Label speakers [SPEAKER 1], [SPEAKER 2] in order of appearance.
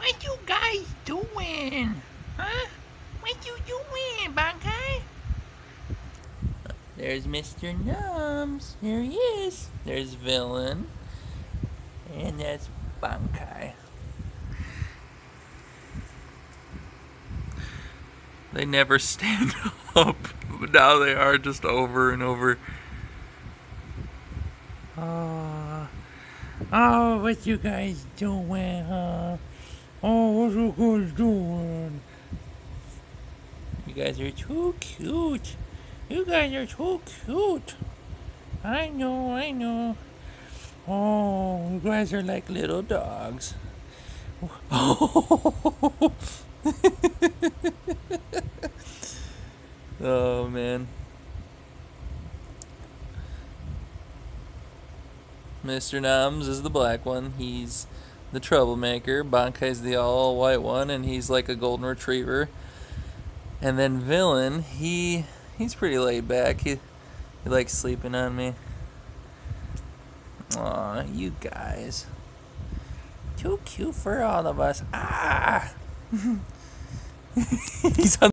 [SPEAKER 1] What you guys doing? Huh? What you doing, Bankai?
[SPEAKER 2] There's Mr. Noms. Here he is. There's Villain. And that's Bankai. They never stand up. Now they are just over and over.
[SPEAKER 1] Oh, oh, what you guys doing, huh? Oh, what you guys doing?
[SPEAKER 2] You guys are too cute.
[SPEAKER 1] You guys are too cute. I know, I know. Oh, you guys are like little dogs.
[SPEAKER 2] oh man. Mr. Noms is the black one. He's the troublemaker. Bankai's the all white one, and he's like a golden retriever. And then villain, he he's pretty laid back. He he likes sleeping on me. Aw, you guys. Too cute for all of us. Ah! he's on